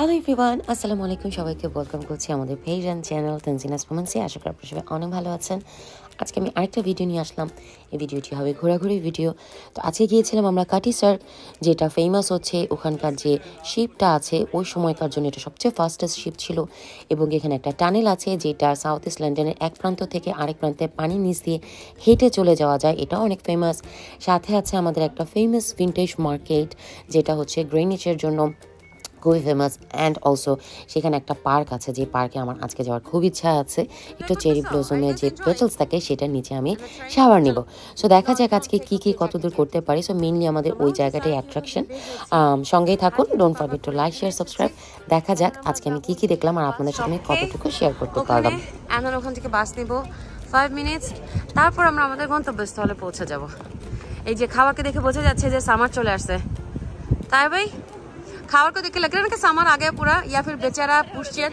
Hello everyone আসসালামু আলাইকুম সবাইকে ওয়েলকাম করছি আমাদের পেজ অ্যান্ড চ্যানেল তেনজিনাস মোমেন্টসে আশা করি আপনার সবাই অনেক ভালো আছেন। আজকে আমি আরেকটা ভিডিও নিয়ে আসলাম। এই ভিডিওটি হবে ঘোরাঘুরি ভিডিও তো আজকে গিয়েছিলাম আমরা কাটি স্যার যেটা ফেমাস হচ্ছে। ওখানকার যে শিপটা আছে, ওই সময়কার জন্য এটা সবচেয়ে ফাস্টেস্ট শিপ ছিল। এবং এখানে একটা টানেল আছে, যেটা সাউথ ইস্ট লন্ডনের এক প্রান্ত থেকে আরেক প্রান্তে পানি নিচ দিয়ে হেঁটে চলে যাওয়া যায়। এটাও অনেক ফেমাস সাথে আছে আমাদের একটা ফেমাস ভিন্টেজ মার্কেট যেটা হচ্ছে গ্রেনিচের জন্য। খুবই ফেমাস অ্যান্ড অলসো সেখানে একটা পার্ক আছে যে পার্কে আমার আজকে যাওয়ার খুব ইচ্ছা আছে। একটু চেরি ব্লসমের যে পেটলস থাকে সেটার নিচে আমি শাওয়ার নিব। সো দেখা যাক আজকে কি কি কতদূর করতে পারি। সো মেনলি আমাদের ওই জায়গাটাই অ্যাট্রাকশন সঙ্গেই থাকুন। Don't forget to like share subscribe দেখা যাক আজকে আমি কি কি দেখলাম আর আপনাদের সাথে আমি কতটুকু শেয়ার করতে পারলাম। এখন ওখান থেকে বাস নিব। ফাইভ মিনিটস তারপর আমরা আমাদের গন্তব্যস্থলে পৌঁছে যাব। এই যে খাওয়াকে দেখে বোঝা যাচ্ছে যে সামার চলে আসছে। তাই ভাই? खावर को देख के लग रहा है ना कि सामान आ गया पूरा, या फिर बेचारा पुष्य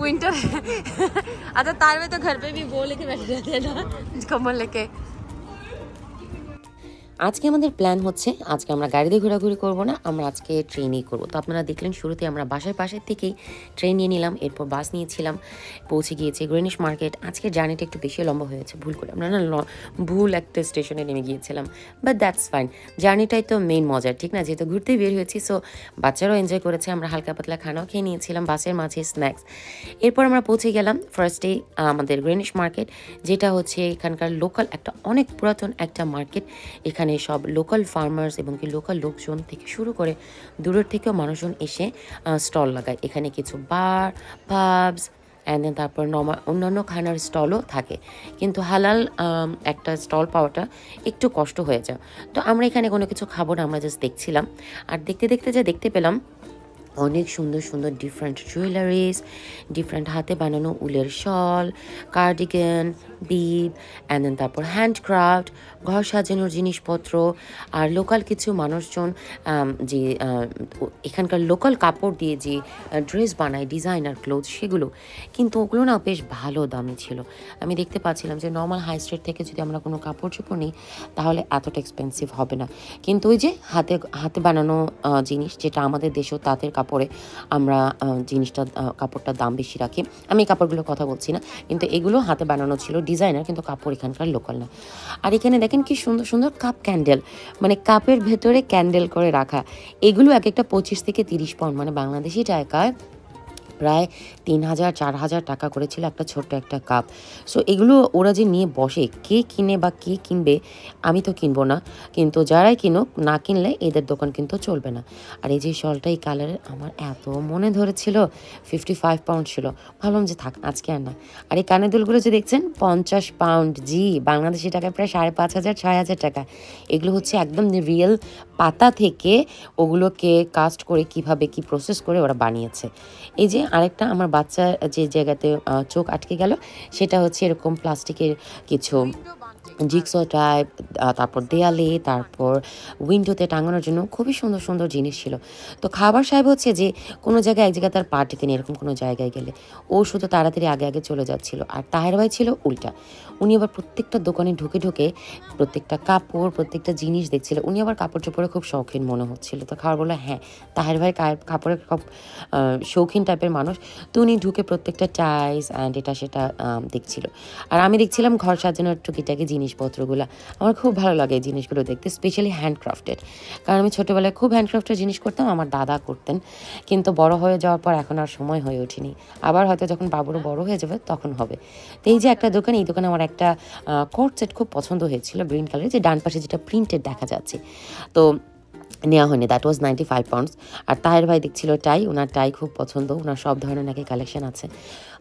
विंटर है। अच्छा तार में तो घर पे भी वो लेके बैठ जाते हैं ना कम्बल लेके। আজকে আমাদের প্ল্যান হচ্ছে, আজকে আমরা গাড়িতে ঘোরাঘুরি করব না, আমরা আজকে ট্রেনেই করব। তো আপনারা দেখলেন শুরুতে আমরা বাসার পাশের থেকেই ট্রেন নিয়ে নিলাম, এরপর বাস নিয়েছিলাম, পৌঁছে গিয়েছি গ্রেনিশ মার্কেট আজকের জার্নিটা একটু বেশি লম্বা হয়েছে, ভুল করে আমরা না ভুল একটা স্টেশনে নেমে গিয়েছিলাম বাট দ্যাটস ফাইন জার্নিটাই তো মেইন মজার, ঠিক না? যেহেতু ঘুরতেই বের হয়েছি সো বাচ্চারাও এনজয় করেছে, আমরা হালকা পাতলা খানাও খেয়ে নিয়েছিলাম বাসের মাঝে স্ন্যাক্স এরপর আমরা পৌঁছে গেলাম ফার্স্টে আমাদের গ্রেনিশ মার্কেট যেটা হচ্ছে এখানকার লোকাল একটা অনেক পুরাতন একটা মার্কেট এখানে এখানে সব লোকাল ফার্মার্স এবং কি লোকাল লোকজন থেকে শুরু করে দূরের থেকেও মানুষজন এসে স্টল লাগায়। এখানে কিছু বার পাবস অ্যান্ড দেন তারপর নমা অন্যান্য খানার স্টলও থাকে। কিন্তু হালাল একটা স্টল পাওয়াটা একটু কষ্ট হয়ে যায়। তো আমরা এখানে কোনো কিছু খাব না, আমরা জাস্ট দেখছিলাম। আর দেখতে দেখতে যা দেখতে পেলাম অনেক সুন্দর সুন্দর ডিফারেন্ট জুয়েলারিস ডিফারেন্ট হাতে বানানো উলের শল কার্ডিগান বিব অ্যান্ড দেন তারপর হ্যান্ডক্রাফট ঘর সাজানোর জিনিসপত্র, আর লোকাল কিছু মানুষজন যে এখানকার লোকাল কাপড় দিয়ে যে ড্রেস বানায় ডিজাইনার ক্লোথ সেগুলো। কিন্তু ওগুলো না বেশ ভালো দামি ছিল। আমি দেখতে পাচ্ছিলাম যে নর্মাল হাই স্ট্রিট থেকে যদি আমরা কোনো কাপড় চোপড় নিই, তাহলে এতটা এক্সপেন্সিভ হবে না। কিন্তু ওই যে, হাতে হাতে বানানো জিনিস, যেটা আমাদের দেশেও তাঁতের কাপড়ে আমরা জিনিসটা কাপড়টার দাম বেশি রাখি। আমি এই কাপড়গুলোর কথা বলছি না, কিন্তু এগুলো হাতে বানানো ছিল ডিজাইনার, কিন্তু কাপড় এখানকার লোকাল না। আর এখানে দেখেন কি সুন্দর সুন্দর কাপ ক্যান্ডেল মানে কাপের ভেতরে ক্যান্ডেল করে রাখা। এগুলো এক একটা পঁচিশ থেকে তিরিশ পাউন্ড মানে বাংলাদেশি টাকায় প্রায় তিন হাজার, চার হাজার টাকা করেছিল একটা ছোট্ট একটা কাপ। সো এগুলো ওরা যে নিয়ে বসে, কে কিনে বা কে কিনবে, আমি তো কিনবো না। কিন্তু যারাই কিনুক, না কিনলে এদের দোকান কিন্তু চলবে না। আর এই যে শলটা, এই কালারের আমার এত মনে ধরেছিল ফিফটি ফাইভ পাউন্ড ছিল। ভাবলাম যে থাক, আজকে আর না। আর এই কানের দুলগুলো যে দেখছেন, পঞ্চাশ পাউন্ড জি, বাংলাদেশি টাকায় প্রায় সাড়ে পাঁচ হাজার, ছয় হাজার টাকা। এগুলো হচ্ছে একদম রিয়েল পাতা থেকে ওগুলোকে কাস্ট করে কীভাবে, কি প্রসেস করে ওরা বানিয়েছে। এই যে আরেকটা আমার বাচ্চা যে জায়গাতে চোখ আটকে গেল সেটা হচ্ছে এরকম প্লাস্টিকের কিছু। জিক্সো টাইপ তারপর দেয়ালে, তারপর উইন্ডোতে টাঙানোর জন্য খুবই সুন্দর সুন্দর জিনিস ছিল। তো খাবার সাহেব হচ্ছে যে, কোনো জায়গায় এক জায়গায় তার পা টেকে এরকম কোনো জায়গায় গেলে, ও শুধু তাড়াতাড়ি আগে আগে চলে যাচ্ছিল। আর তাহের ভাই ছিল উল্টা। উনি আবার প্রত্যেকটা দোকানে ঢুকে ঢুকে প্রত্যেকটা কাপড়, প্রত্যেকটা জিনিস দেখছিল। উনি আবার কাপড় চোপড়ে খুব শৌখিন মনে হচ্ছিল। তো খাবার বলল হ্যাঁ তাহের ভাই কাপড়ের খুব শৌখিন টাইপের মানুষ। তো উনি ঢুকে প্রত্যেকটা টাইস অ্যান্ড এটা, সেটা দেখছিল। আর আমি দেখছিলাম ঘর সাজানোর টুকিটাকি জিনিসপত্রগুলো। আমার খুব ভালো লাগে এই জিনিসগুলো দেখতে স্পেশালি হ্যান্ডক্রাফটেড কারণ আমি ছোটোবেলায় খুব হ্যান্ডক্রাফটের জিনিস করতাম আমার দাদা করতেন। কিন্তু বড় হয়ে যাওয়ার পর এখন আর সময় হয়ে ওঠেনি। আবার হয়তো যখন বাবুরও বড় হয়ে যাবে তখন হবে। তো এই যে একটা দোকান এই দোকানে আমার একটা কোর্ট সেট খুব পছন্দ হয়েছিল গ্রিন কালারের যে ডান পাশে যেটা প্রিন্টেড দেখা যাচ্ছে। তো নেওয়া হয়নি। That was ninety five pounds আর তাহের ভাই দেখছিল টাই ওনার টাই খুব পছন্দ ওনার সব ধরনের নাকি কালেকশন আছে।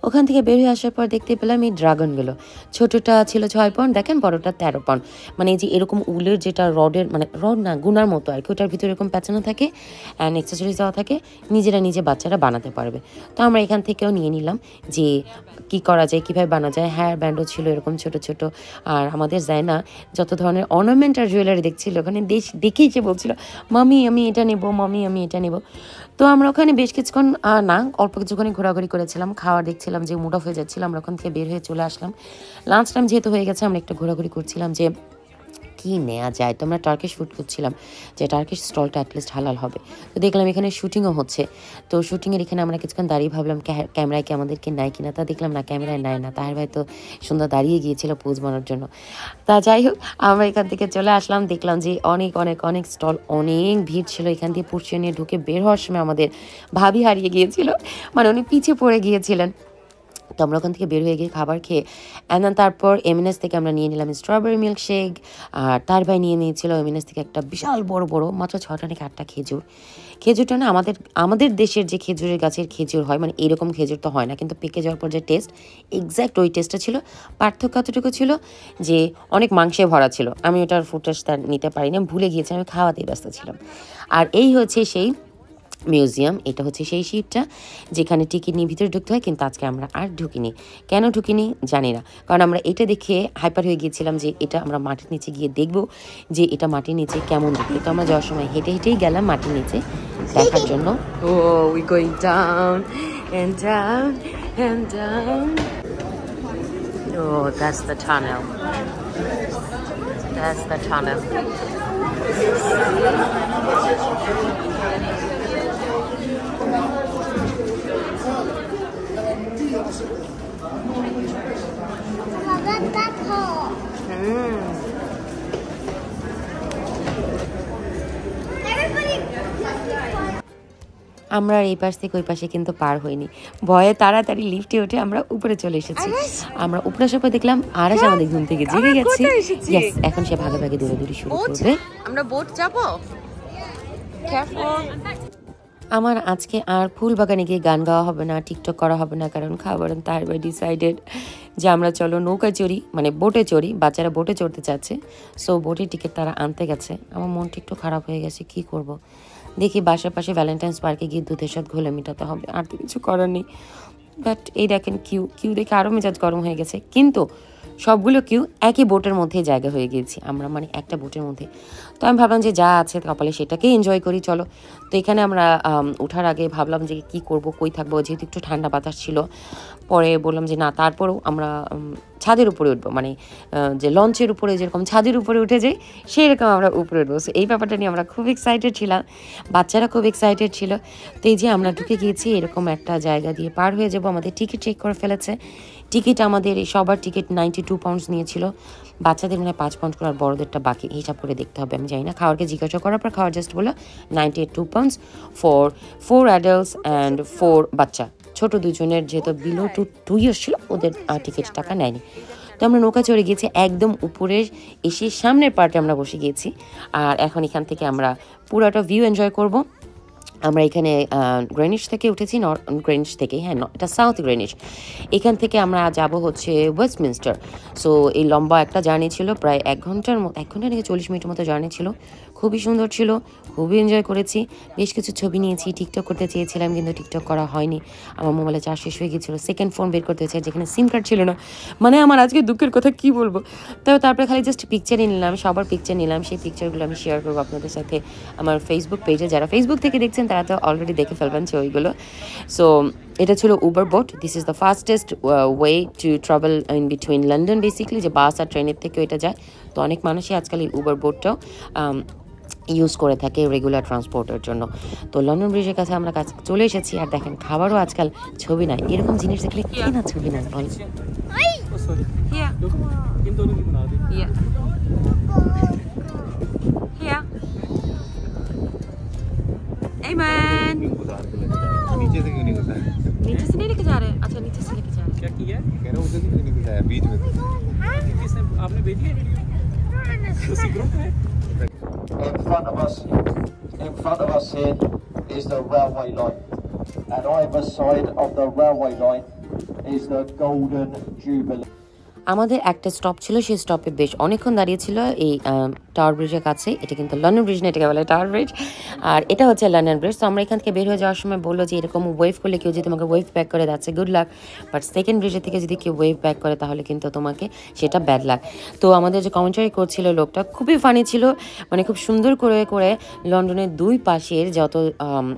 ওখান থেকে বের হয়ে আসার পর দেখতে পেলাম এই ড্রাগনগুলো ছোটোটা ছিল ছয় পাউন্ড দেখেন বড়টা তেরো পাউন্ড মানে এই যে এরকম উলের যেটা রডের মানে রড না, গুনার মতো আর কি, ওটার ভিতরে এরকম প্যাচানো থাকে অ্যান্ড এক্সেসরিজ দেওয়া থাকে, নিজেরা নিজে বাচ্চারা বানাতে পারবে। তো আমরা এখান থেকেও নিয়ে নিলাম যে কি করা যায়, কীভাবে বানা যায়। হেয়ার ব্যান্ডও ছিল এরকম ছোট ছোট। আর আমাদের যায় না যত ধরনের অর্নামেন্ট আর জুয়েলারি দেখছিল, ওখানে দেশ দেখেই যে বলছিল মামি, আমি এটা নেব, মামি, আমি এটা নেব। তো আমরা ওখানে বেশ কিছুক্ষণ না, অল্প কিছুক্ষণই ঘোরাঘুরি করেছিলাম। খাওয়া দেখছিলাম যে, মুড অফ হয়ে যাচ্ছিলাম আমরা ওখান থেকে বের হয়ে চলে আসলাম। লাঞ্চ টাইম যেহেতু হয়ে গেছে, আমরা একটু ঘোরাঘুরি করছিলাম যে কি নেওয়া যায়? তো আমরা টার্কিশ ফুড খুঁজছিলাম যে টার্কিশ স্টলটা অ্যাটলিস্ট হালাল হবে। তো দেখলাম এখানে শুটিংও হচ্ছে। তো শুটিংয়ের এখানে আমরা কিছুক্ষণ দাঁড়িয়ে ভাবলাম ক্যামেরায় কি আমাদেরকে নেয় কিনা তা দেখলাম না, ক্যামেরায় নেয় না। তাহের ভাই তো সুন্দর দাঁড়িয়ে গিয়েছিল পোজ বানানোর জন্য। তা যাই হোক, আমরা এখান থেকে চলে আসলাম। দেখলাম যে অনেক অনেক অনেক স্টল অনেক ভিড় ছিল। এখান দিয়ে পুরসিয়ে নিয়ে ঢুকে বের হওয়ার সময় আমাদের ভাবি হারিয়ে গিয়েছিল। মানে উনি পিছিয়ে পড়ে গিয়েছিলেন। তো আমরা ওখান থেকে বের হয়ে গিয়ে খাবার খেয়ে অ্যান্ড দেন তারপর এমএনএস থেকে আমরা নিয়ে নিলাম স্ট্রবেরি মিল্ক শেক আর তার ভাই নিয়ে নিয়েছিল এমএনএস থেকে একটা বিশাল বড় বড়, মাত্র ছটা নাকি আটটা খেজুর। খেজুরটা না আমাদের আমাদের দেশের যে খেজুরের গাছের খেজুর হয় মানে এরকম খেজুর তো হয় না, কিন্তু পেকে যাওয়ার পর যে টেস্ট এক্স্যাক্ট ওই টেস্টটা ছিল। পার্থক্য এতটুকু ছিল যে অনেক মাংসে ভরা ছিল। আমি ওটার ফুটেজ তার নিতে পারিনি, আমি ভুলে গিয়েছি, আমি খাওয়াতেই ব্যস্ত ছিলাম। আর এই হচ্ছে সেই মিউজিয়াম এটা হচ্ছে সেই শিপটা যেখানে টিকিট নিয়ে ভিতরে ঢুকতে হয় কিন্তু আজকে আমরা আর ঢুকিনি কেন ঢুকিনি জানি না কারণ আমরা এটা দেখে হাইপার হয়ে গিয়েছিলাম যে এটা আমরা মাটির নিচে গিয়ে দেখব যে এটা মাটির নিচে কেমন দেখতে তো আমরা যাওয়ার সময় হেঁটে হেঁটেই গেলাম মাটির নিচে দেখার জন্য down. Oh, that's the tunnel. That's the tunnel. আমরা আর এই পাশ থেকে ওই পাশে কিন্তু পার হইনি। ভয়ে তাড়াতাড়ি লিফটে উঠে আমরা উপরে চলে এসেছি। আমরা উপরে সব দেখলাম আরাস আমাদের ঘুম থেকে জেগে গেছে। এখন সে ভাগে ভাগে দৌড়ে দৌড়ি শুরু করবে। আমরা বোট যাব? আমার আজকে আর ফুল বাগানে গিয়ে গান গাওয়া হবে না টিকটক করা হবে না কারণ খাবার তার বাই ডিসাইডেড যে আমরা চলো নৌকা চড়ি মানে বোটে চড়ি বাচ্চারা বোটে চড়তে চাচ্ছে। সো বোটের টিকিট তারা আনতে গেছে। আমার মনটা একটু খারাপ হয়ে গেছে কি করব। দেখি বাসার পাশে ভ্যালেন্টাইন্স পার্কে গিয়ে দুধের সাথে ঘোলে মেটাতে হবে, আর তো কিছু করার নেই। বাট এই দেখেন, কিউ কিউ দেখে আরও মেজাজ গরম হয়ে গেছে। কিন্তু সবগুলো কিউ একই বোটের মধ্যে জায়গা হয়ে গিয়েছি। আমরা মানে একটা বোটের মধ্যে। তো আমি ভাবলাম যে যা আছে কপালে সেটাকে এনজয় করি চলো। তো এখানে আমরা আম, ওঠার আগে ভাবলাম যে কি করব কই থাকব? যেহেতু একটু ঠান্ডা বাতাস ছিল পরে বললাম যে না তারপরেও আমরা ছাদের উপরে উঠবো। মানে যে লঞ্চের উপরে যেরকম ছাদের উপরে উঠে যাই সেই রকম আমরা উপরে উঠবো। So এই ব্যাপারটা নিয়ে আমরা খুব এক্সাইটেড ছিলাম। বাচ্চারা খুব এক্সাইটেড ছিল। তো এই যে আমরা ঢুকে গিয়েছি এরকম একটা জায়গা দিয়ে পার হয়ে যাব। আমাদের টিকিট চেক করে ফেলেছে। টিকিট আমাদের এই সবার টিকিট নাইনটি টু পাউন্ডস নিয়েছিল। বাচ্চাদের মানে পাঁচ পাউন্ড করে আর বড়দেরটা বাকি হিসাব করে দেখতে হবে। আমি জানি না, খাওয়ারকে জিজ্ঞাসা করার পর খাওয়ার জাস্ট বলো ninety two pounds for four adults and four বাচ্চা। ছোট দুজনের যেহেতু বিলো টু টু ইয়ার্স ছিল, ওদের টিকিট টাকা নেয়নি। তো আমরা নৌকা চড়ে গিয়েছি, একদম উপরের এসে সামনের পার্টে আমরা বসে গিয়েছি। আর এখন এখান থেকে আমরা পুরোটা ভিউ এনজয় করব। আমরা এখানে গ্রেনিশ থেকে উঠেছি নর্থ গ্রেনিশ থেকে হ্যাঁ এটা সাউথ গ্রেনিশ এখান থেকে আমরা যাব হচ্ছে ওয়েস্টমিনস্টার সো এই লম্বা একটা জার্নি ছিল, প্রায় এক ঘণ্টার মতো এক ঘণ্টা নাকি চল্লিশ মিনিটের মতো জার্নি ছিল। খুবই সুন্দর ছিল, খুবই এনজয় করেছি। বেশ কিছু ছবি নিয়েছি টিকটক করতে চেয়েছিলাম কিন্তু টিকটক করা হয়নি। আমার মোবাইলে চার্জ শেষ হয়ে গিয়েছিল সেকেন্ড ফোন বের করতে হয়েছে যেখানে সিম কার্ড ছিল না। মানে আমার আজকে দুঃখের কথা কি বলব? তো তারপরে খালি জাস্ট পিকচারই নিলাম, সবার পিকচার নিলাম, সেই পিকচারগুলো আমি শেয়ার করব আপনাদের সাথে। আমার ফেসবুক পেজে যারা ফেসবুক থেকে দেখছেন, তারা তো অলরেডি দেখে ফেলবেন ছবিগুলো। সো এটা ছিল Uber boat this is the fastest way to travel in between London basically যে বাস আর ট্রেনের থেকেও এটা যায়। তো অনেক মানুষই আজকাল এই উবার বোটটাও ইউজ করে থাকে রেগুলার ট্রান্সপোর্টের জন্য তো লন্ডন ব্রিজের কাছে আমরা কাছে চলে এসেছি আর দেখেন খাবারও আজকাল ছবি নাই এরকম জিনিস দেখলে কে না ছবি নাই বল Oh, sorry. Here. Look, इन दोनों की बना दी Yeah. Here. Amen. गुजार के लेके जाए नीचे से क्यों नहीं गुजारा नीचे से नहीं लेके जा रहे अच्छा नीचे से लेके जा रहे क्या किया है? कह रहा हूँ उधर से क्यों नहीं गुजारा बीच में से किसने आपने भेजी है वीडियो उसी ग्रुप में In front of us, in front of us here is the railway line, and either side of the railway line is the Golden Jubilee. আমাদের একটা স্টপ ছিল সেই স্টপে বেশ অনেকক্ষণ দাঁড়িয়েছিল এই টাওয়ার ব্রিজের কাছে, এটা কিন্তু লন্ডন ব্রিজ না, এটাকে বলে টাওয়ার ব্রিজ আর এটা হচ্ছে লন্ডন ব্রিজ তো আমরা এখান থেকে বের হয়ে যাওয়ার সময় বলল যে এরকম ওয়েভ করলে কেউ যদি তোমাকে ওয়েভ ব্যাক করে যাচ্ছে গুড লাক বাট সেকেন্ড ব্রিজের থেকে যদি কেউ ওয়েভ ব্যাক করে, তাহলে কিন্তু তোমাকে সেটা ব্যাড লাক তো আমাদের যে কমেন্টারি করছিল লোকটা, খুবই ফানি ছিল। মানে খুব সুন্দর করে করে লন্ডনের দুই পাশের যত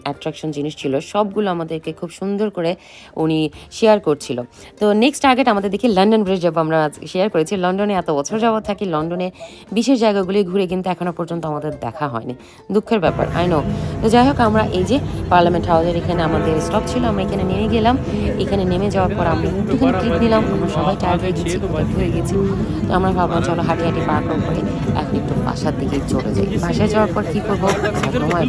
অ্যাট্রাকশন জিনিস ছিল, সবগুলো আমাদেরকে খুব সুন্দর করে উনি শেয়ার করছিল। তো নেক্সট টার্গেট আমাদের দেখি লন্ডন ব্রিজ যাব আমরা শেয়ার করেছি। লন্ডনে এত বছর যাবত থাকি লন্ডনে বিশেষ জায়গাগুলি ঘুরে কিন্তু এখনও পর্যন্ত আমাদের দেখা হয়নি। দুঃখের ব্যাপার আই নো তো যাই হোক, আমরা এই যে পার্লামেন্ট হাউসের এখানে আমাদের স্টপ ছিল, আমরা এখানে নেমে গেলাম। এখানে নেমে যাওয়ার পর আমরা একটুখানি ক্লিপ নিলাম। আমরা সবাই টায়ার্ড হয়ে গেছি হয়ে গেছি। তো আমরা ভাবলাম, চলো হাঁটি হাঁটি পার করে এখন একটু বাসার দিকে চলে যাই। বাসায় যাওয়ার পর কী করব? সময়।